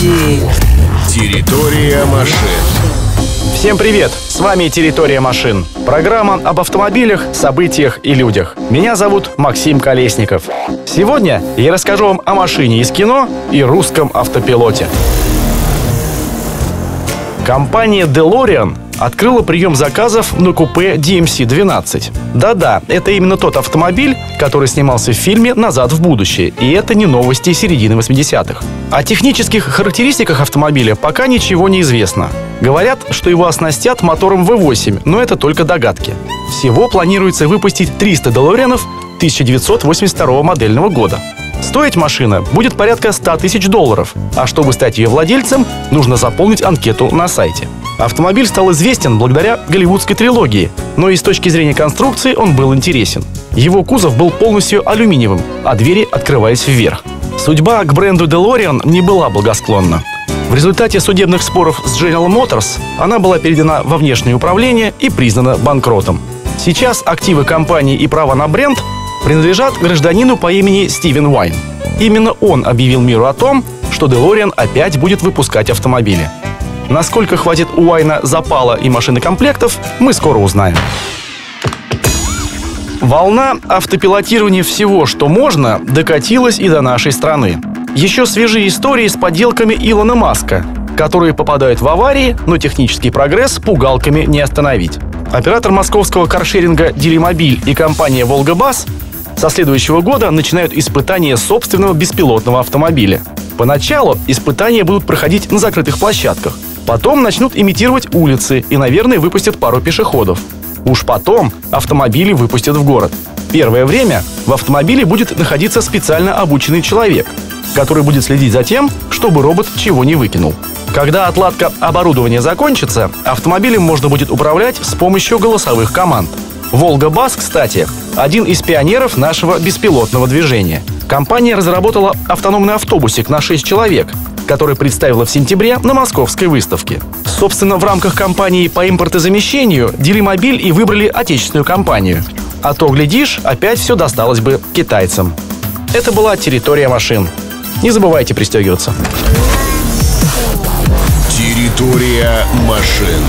Территория машин. Всем привет! С вами «Территория машин». Программа об автомобилях, событиях и людях. Меня зовут Максим Колесников. Сегодня я расскажу вам о машине из кино и русском автопилоте. Компания DeLorean открыла прием заказов на купе DMC-12. Да-да, это именно тот автомобиль, который снимался в фильме «Назад в будущее», и это не новости середины 80-х. О технических характеристиках автомобиля пока ничего не известно. Говорят, что его оснастят мотором V8, но это только догадки. Всего планируется выпустить 300 долларенов 1982 модельного года. Стоить машина будет порядка 100 тысяч долларов, а чтобы стать ее владельцем, нужно заполнить анкету на сайте. Автомобиль стал известен благодаря голливудской трилогии, но и с точки зрения конструкции он был интересен. Его кузов был полностью алюминиевым, а двери открывались вверх. Судьба к бренду DeLorean не была благосклонна. В результате судебных споров с General Motors она была передана во внешнее управление и признана банкротом. Сейчас активы компании и права на бренд принадлежат гражданину по имени Стивен Уайн. Именно он объявил миру о том, что DeLorean опять будет выпускать автомобили. Насколько хватит Уайна запала и машины комплектов, мы скоро узнаем. Волна автопилотирования всего, что можно, докатилась и до нашей страны. Еще свежие истории с подделками Илона Маска, которые попадают в аварии, но технический прогресс пугалками не остановить. Оператор московского каршеринга «Делимобиль» и компания «Волгабас» со следующего года начинают испытания собственного беспилотного автомобиля. Поначалу испытания будут проходить на закрытых площадках – Потом начнут имитировать улицы и, наверное, выпустят пару пешеходов. Уж потом автомобили выпустят в город. Первое время в автомобиле будет находиться специально обученный человек, который будет следить за тем, чтобы робот чего не выкинул. Когда отладка оборудования закончится, автомобилем можно будет управлять с помощью голосовых команд. «Волга-Бас», кстати, один из пионеров нашего беспилотного движения. Компания разработала автономный автобусик на 6 человек, который представила в сентябре на московской выставке. Собственно, в рамках кампании по импортозамещению Делимобиль и выбрали отечественную компанию. А то, глядишь, опять все досталось бы китайцам. Это была территория машин. Не забывайте пристегиваться. Территория машин.